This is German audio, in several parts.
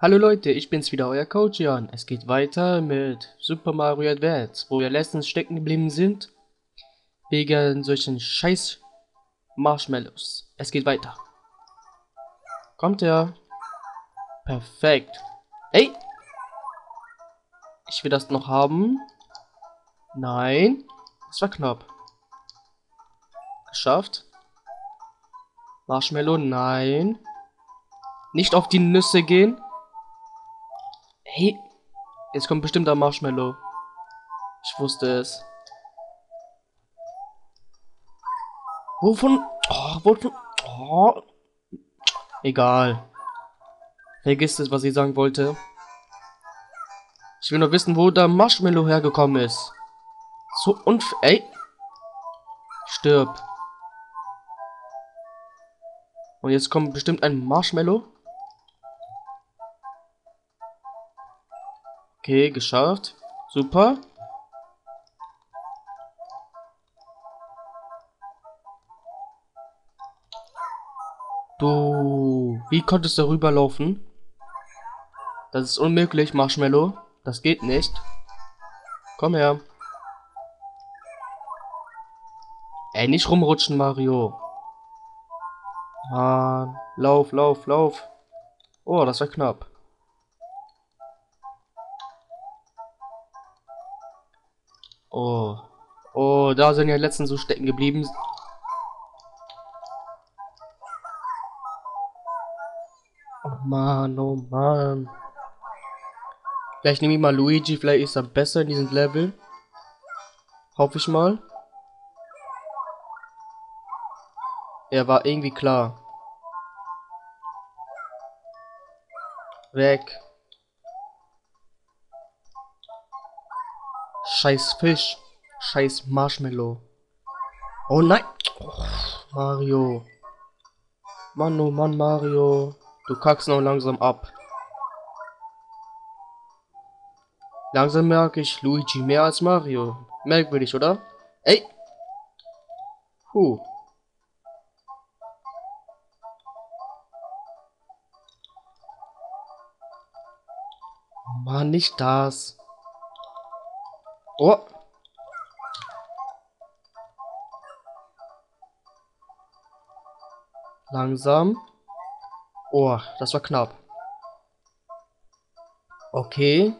Hallo Leute, ich bin's wieder, euer Coach Jan. Es geht weiter mit Super Mario Advance, wo wir letztens stecken geblieben sind. Wegen solchen scheiß Marshmallows. Es geht weiter. Kommt er? Perfekt. Ey! Ich will das noch haben. Nein. Das war knapp. Geschafft. Marshmallow, nein. Nicht auf die Nüsse gehen. Hey, jetzt kommt bestimmt ein Marshmallow. Ich wusste es. Wovon? Oh, wovon? Oh. Egal. Vergiss es, was ich sagen wollte. Ich will nur wissen, wo der Marshmallow hergekommen ist. So unfair. Ey. Stirb. Und jetzt kommt bestimmt ein Marshmallow. Okay, geschafft. Super. Du, wie konntest du rüberlaufen? Das ist unmöglich, Marshmallow. Das geht nicht. Komm her. Ey, nicht rumrutschen, Mario. Mann. Lauf, lauf, lauf. Oh, das war knapp. Oh. Oh, da sind ja letztens so stecken geblieben. Oh Mann, oh Mann. Vielleicht nehme ich mal Luigi, vielleicht ist er besser in diesem Level. Hoffe ich mal. Er war irgendwie klar. Weg. Scheiß Fisch. Scheiß Marshmallow. Oh nein. Oh, Mario. Mann, oh Mann, Mario. Du kackst noch langsam ab. Langsam merke ich Luigi mehr als Mario. Merkwürdig, oder? Ey! Puh. Mann, nicht das. Oh. Langsam. Oh, das war knapp. Okay.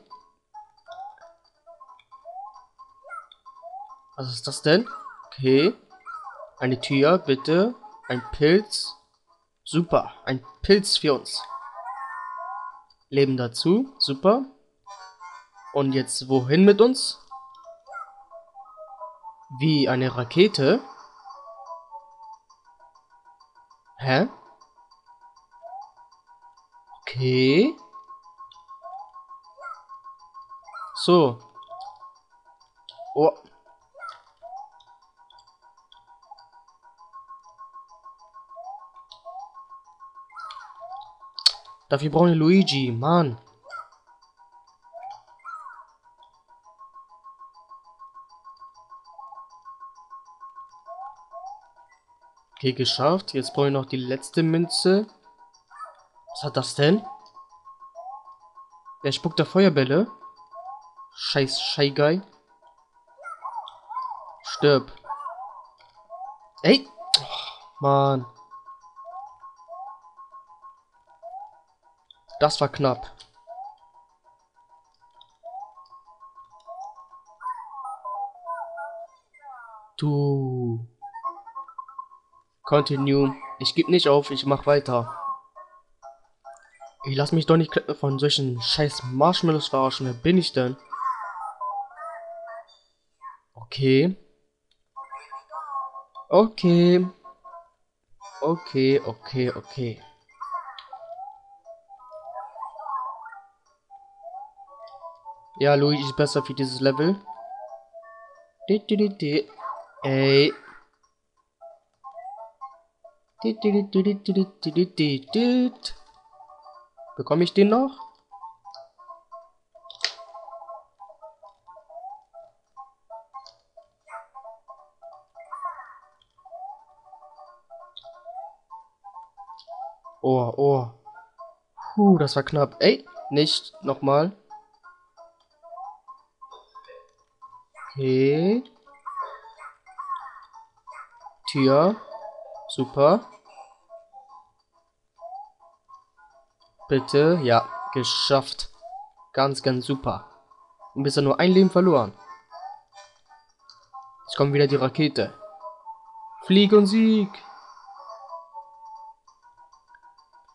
Was ist das denn? Okay. Eine Tür, bitte. Ein Pilz. Super. Ein Pilz für uns. Leben dazu. Super. Und jetzt wohin mit uns? Wie eine Rakete? Hä? Okay. So. Oh. Dafür brauchen wir Luigi, Mann. Okay, geschafft. Jetzt brauche ich noch die letzte Münze. Was hat das denn? Der spuckt da Feuerbälle. Scheiß Scheigeil. Stirb. Ey! Oh, Mann. Das war knapp. Du. Continue. Ich gebe nicht auf, ich mach weiter. Ich lass mich doch nicht von solchen scheiß Marshmallows verarschen. Wer bin ich denn? Okay. Okay. Okay, okay, okay. Ja, Luigi ist besser für dieses Level. Ey. Bekomme ich den noch? Oh, oh. Puh. Uh, das war knapp. Ey, nicht nochmal. Okay. Tür. Super. Bitte. Ja, geschafft. Ganz, ganz super. Und bisher nur ein Leben verloren. Jetzt kommt wieder die Rakete. Flieg und Sieg.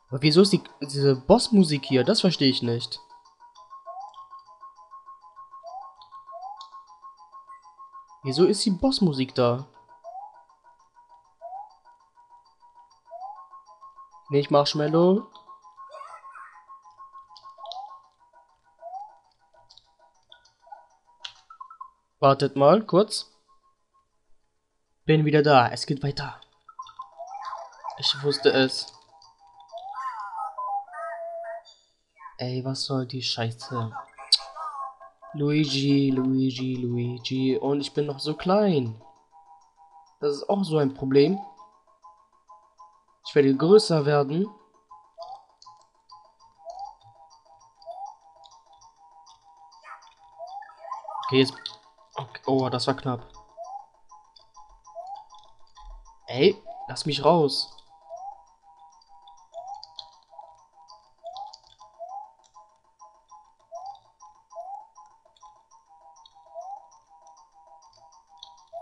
Aber wieso ist die, diese Bossmusik hier? Das verstehe ich nicht. Wieso ist die Bossmusik da? Nicht Marshmallow. Wartet mal, kurz. Bin wieder da. Es geht weiter. Ich wusste es. Ey, was soll die Scheiße? Luigi, Luigi, Luigi. Und ich bin noch so klein. Das ist auch so ein Problem. Ich werde größer werden. Okay, jetzt... Okay. Oh, das war knapp. Ey, lass mich raus.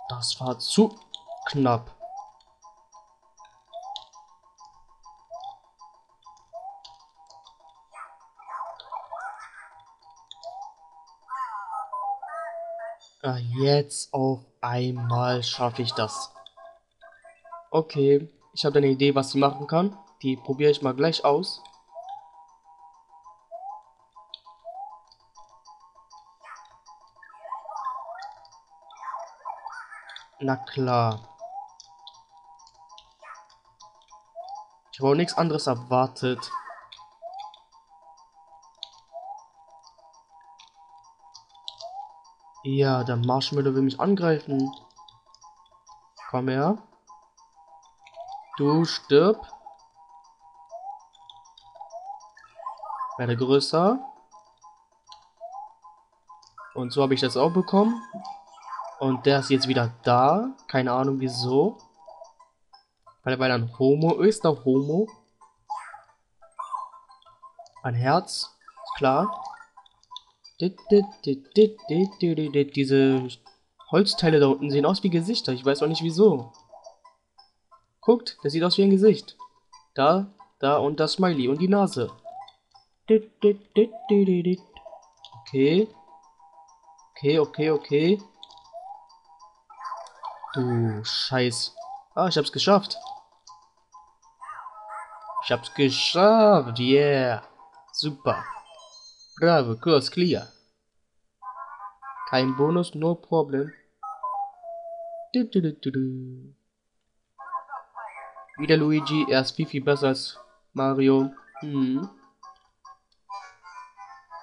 Das war zu knapp. Ah, jetzt auf einmal schaffe ich das. Okay, ich habe eine Idee, was sie machen kann. Die probiere ich mal gleich aus. Na klar. Ich habe auch nichts anderes erwartet. Ja, der Marshmallow will mich angreifen. Komm her. Du stirb. Werde größer. Und so habe ich das auch bekommen. Und der ist jetzt wieder da. Keine Ahnung wieso. Weil, weil er ein Homo ist, der Homo. Ein Herz. Ist klar. Diese Holzteile da unten sehen aus wie Gesichter. Ich weiß auch nicht wieso. Guckt, das sieht aus wie ein Gesicht. Da, da und das Smiley und die Nase. Okay. Okay, okay, okay. Du Scheiß. Ah, ich hab's geschafft. Ich hab's geschafft. Yeah. Super. Bravo, course clear. Kein Bonus, no problem. Du, du, du. Wieder Luigi, er ist viel, viel besser als Mario. Hm.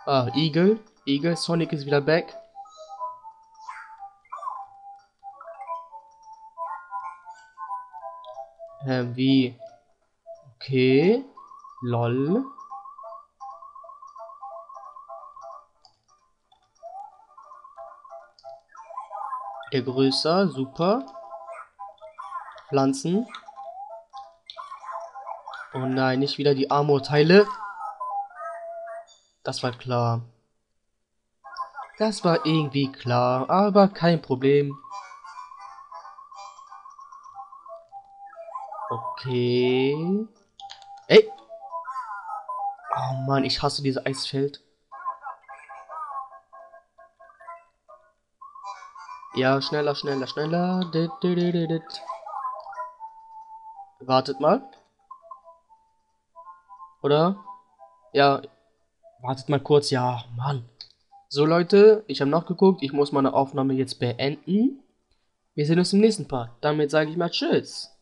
Ah, Eagle. Eagle, Sonic ist wieder back. Ähm, wie? Okay. Lol. Der größer, super. Pflanzen. Oh nein, nicht wieder die Armor-Teile. Das war klar. Das war irgendwie klar, aber kein Problem. Okay. Ey! Oh Mann, ich hasse dieses Eisfeld. Ja, schneller, schneller, schneller. Dit, dit, dit, Wartet mal. Oder? Ja. Wartet mal kurz. Ja, Mann. So, Leute, ich habe nachgeguckt. Ich muss meine Aufnahme jetzt beenden. Wir sehen uns im nächsten Part. Damit sage ich mal Tschüss.